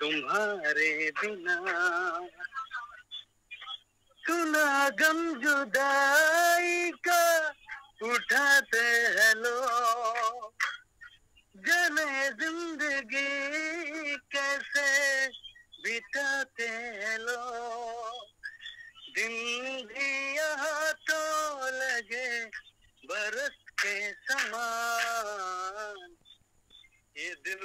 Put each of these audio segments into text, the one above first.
तुम्हारे बिना सुना गम जुदाई का उठाते हैं लोग। जने ज़िंदगी कैसे बिताते हैं लोग। दिन भी यहाँ तो लगे बरस के समान ये दिल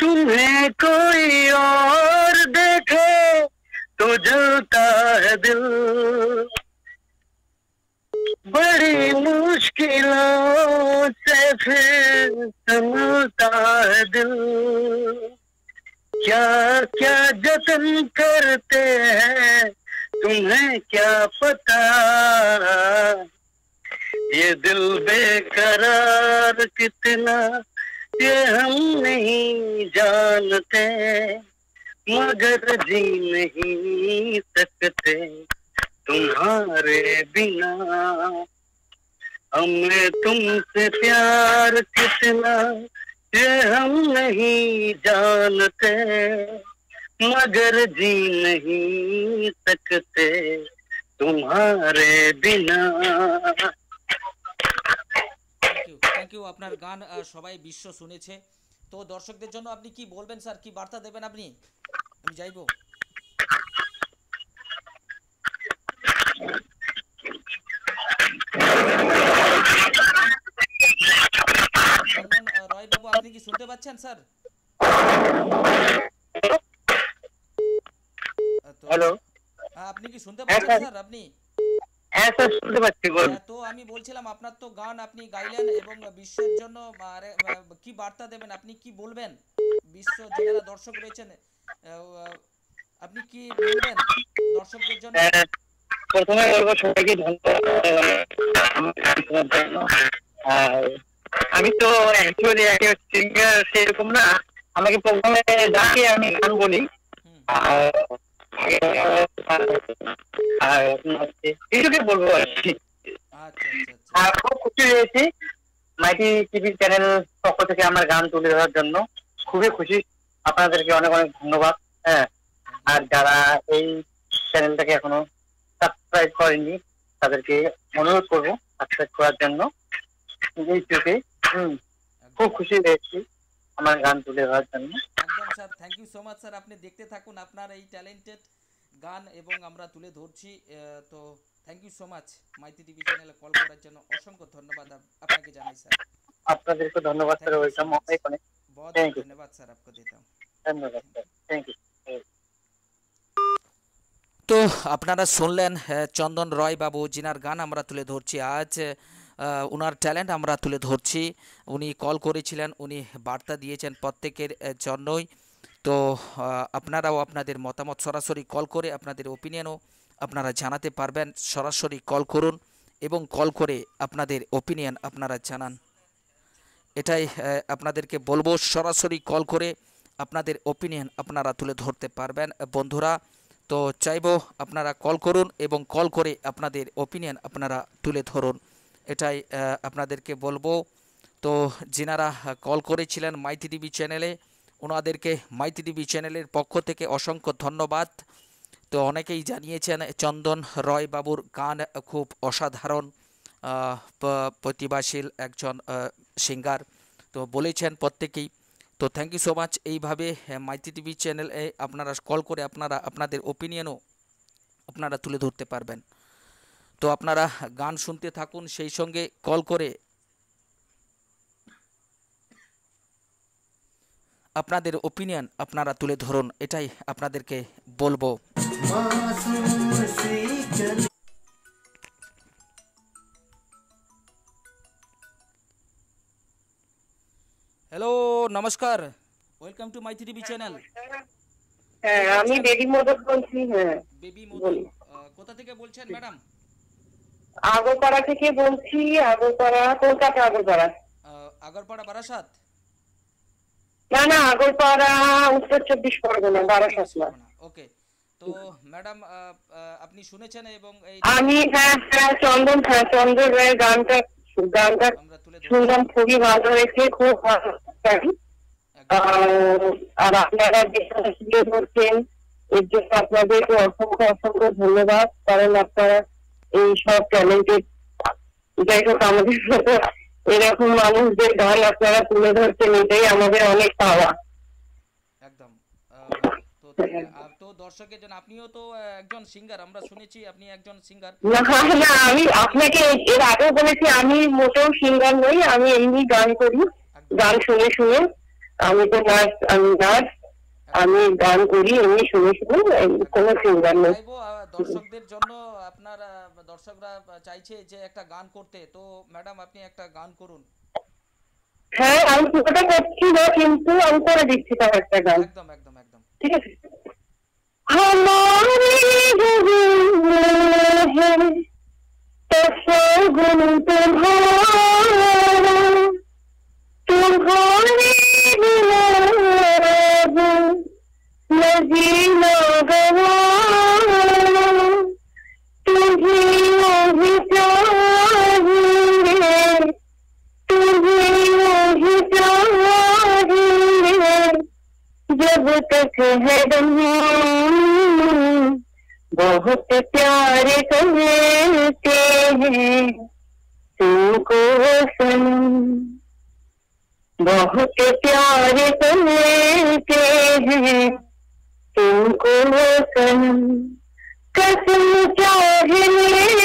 तुम्हें कोई और देखे तो जलता है दिल। बड़ी मुश्किलों से फिर संभलता है दिल। क्या क्या जतन करते हैं, तुम्हें क्या पता? ये दिल बेकरार कितना ये हम नहीं जानते, मगर जी नहीं सकते। तुम्हारे बिना हमें तुमसे प्यार कितना, ये हम नहीं जानते, मगर जी नहीं सकते। तुम्हारे बिना ইউ আপনার গান সবাই বিশ্ব শুনেছে। তো দর্শকদের জন্য আপনি কি বলবেন স্যার? কি বার্তা দেবেন আপনি? আমি যাইবো। রয় বাবু আপনি কি শুনতে পাচ্ছেন স্যার? হ্যালো। হ্যাঁ, আপনি কি শুনতে হ্যাঁ, পাচ্ছেন স্যার। স্যার আপনি? হ্যাঁ স্যার শুনতে পাচ্ছি বলুন। হ্যাঁ, তো আমি বলছিলাম আপনার তো গান আপনি গাইলেন এবং বিশ্বের জন্য কি বার্তা দেবেন? আপনি কি বলবেন? বিশ্ব যারা দর্শক রয়েছেন আপনি কি বলবেন দর্শকদের জন্য? হ্যাঁ, প্রথমে বলব সবাইকে ধন্যবাদ। আমি তো অ্যাকচুয়ালি একে সিঙ্গার সেরকম না। আমাকে প্রথমে ডাকে আমি গান বলি আর আর এইটুকুই বলব আর কি আর খুব খুশি হয়েছি মাইটি টিভি চ্যানেল পক্ষ থেকে আমার গান তুলে ধরার জন্য খুবই খুশি আপনাদেরকে অনেক অনেক ধন্যবাদ হ্যাঁ আর যারা এই চ্যানেলটাকে এখনও সাবস্ক্রাইব করেনি তাদেরকে অনুরোধ করব সাবস্ক্রাইব করার জন্য হুম খুব খুশি হয়েছি আমার গান তুলে ধরার জন্য একদম sir thank you so much sir আপনি দেখতে থাকুন আপনার এই ট্যালেন্টেড গান এবং আমরা তুলে ধরছি আহ, তো thank you so much Maity TV চ্যানেলে কল করার জন্য অসংখ্য ধন্যবাদ আপ- আপনাকে জানাই স্যার আপনাদেরকে ধন্যবাদ স্যার ওয়েলকাম অনেক অনেক बहुत Thank बहुत you. धन्यवाद सर आपको देता हूँ ধন্যবাদ স্যার থ্যাংক ইউ তো আপনারা শুনলেন আহ, চন্দন রয় বাবু যিনার গান আমরা তুলে ধরছি আজ আহ, ওনার ট্যালেন্ট আমরা তুলে ধরছি উনি কল করেছিলেন উনি বার্তা দিয়েছেন প্রত্যেকের আহ, জন্যই তো আপনারাও আপনাদের মতামত সরাসরি কল করে আপনাদের ওপিনিয়নও আপনারা জানাতে পারবেন। সরাসরি কল করুন এবং কল করে আপনাদের ওপিনিয়ন আপনারা জানান। এটাই আপনাদেরকে বলব, সরাসরি কল করে আপনাদের ওপিনিয়ন আপনারা তুলে ধরতে পারবেন। বন্ধুরা, তো চাইব আপনারা কল করুন এবং কল করে আপনাদের ওপিনিয়ন আপনারা তুলে ধরুন। এটাই আপনাদেরকে বলব। তো, যিনারা কল করেছিলেন মাইতি টিভি চ্যানেলে ওনাদেরকে মাইতি টিভি চ্যানেলের পক্ষ থেকে অসংখ্য ধন্যবাদ। তো অনেকেই জানিয়েছেন, চন্দন রয় বাবুর গান খুব অসাধারণ প্রতিভাশীল একজন সিঙ্গার। তো বলেছেন প্রত্যেকেই। তো থ্যাংক ইউ সো মাচ এইভাবে মাইতি টিভি চ্যানেলে আপনারা কল করে আপনারা, আপনাদের ওপিনিয়নও আপনারা তুলে ধরতে পারবেন। তো আপনারা গান শুনতে থাকুন, সেই সঙ্গে কল করে আপনাদের ওপিনিয়ন আপনারা তুলে ধরুন এটাই আপনাদেরকে বলব। হ্যালো নমস্কার। Welcome to my TV channel হ্যাঁ আমি বেবি মোদক বলছি হ্যাঁ। বেবি বলুন। কোথা থেকে বলছেন ম্যাডাম? আগরপাড়া থেকে বলছি আগরপাড়া কলকাতা আগরপাড়া। আগরপাড়া বারাসাত? উত্তর চব্বিশ পরগনা বারাসাত না ওকে তো ম্যাডাম আপনি শুনেছেন এবং আমি হ্যাঁ হ্যাঁ চন্দন হ্যাঁ চন্দন রায়ের গানটা গানটা তুলে শুনলাম খুবই ভালো হয়েছে খুব ভালো আর আপনারা যে সাহায্য করছেন এর জন্য আপনাদেরকে অসংখ্য অসংখ্য ধন্যবাদ কারণ আপনারা এই সব ট্যালেন্টেড যাই হোক আমাদের এরকম মানুষদের গান আপনারা তুলে ধরছেন এটাই আমাদের অনেক পাওয়া। তো তো দর্শকের জন্য আপনিও তো একজন সিঙ্গার আমরা শুনেছি আপনি একজন সিঙ্গার না না আমি আপনাকে এর আগেও বলেছি আমি মোটেও সিঙ্গার নই আমি এমনি গান করি গান শুনে শুনে আমি তো নাচ আমি নাচ আমি গান করি এমনি শুনে শুনে কোনো সিঙ্গার নই। দর্শকদের জন্য আপনার দর্শকরা চাইছে যে একটা গান করতে তো ম্যাডাম আপনি একটা গান করুন। হ্যাঁ আমি পুরোটা করছি না কিন্তু আমি করে দিচ্ছি তার একটা গান। একদম একদম একদম। ঠিক আছে? আমার करते हैं। तुमको सनम बहुत प्यार कहते हैं तुमको सनम कसम ले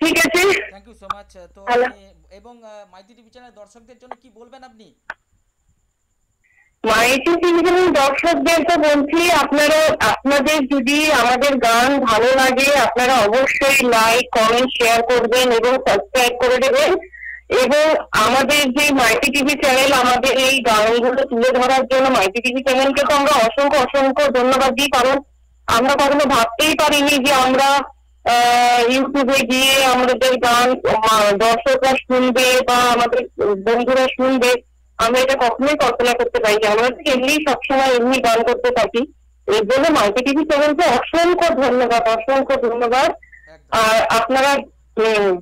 ঠিক আছে? থ্যাংক ইউ সো মাচ তো এবং মাইতি টিভি চ্যানেল দর্শকদের জন্য কি বলবেন আপনি? মাইটি টেলিভিশনের দর্শকদের তো বলছি আপনারা আপনাদের যদি আমাদের গান ভালো লাগে আপনারা অবশ্যই লাইক কমেন্ট শেয়ার করবেন এবং সাবস্ক্রাইব করে দেবেন। এবং আমাদের যে মাইটি টিভি চ্যানেল আমাদের এই গানগুলো তুলে ধরার জন্য মাইটি টিভি চ্যানেলকে তো আমরা অসংখ্য অসংখ্য ধন্যবাদ দিই। কারণ আমরা কখনো ভাবতেই পারিনি যে আমরা ইউটিউবে গিয়ে আমাদের গান দর্শকরা শুনবে বা আমাদের বন্ধুরা শুনবে। আমরা এটা কখনোই কল্পনা করতে পারি আমরা তো এমনি সবসময় এমনি গান করতে থাকি। এর জন্য মাল্টি টিভি চ্যানেলকে অসংখ্য ধন্যবাদ অসংখ্য ধন্যবাদ। আর আপনারা উম,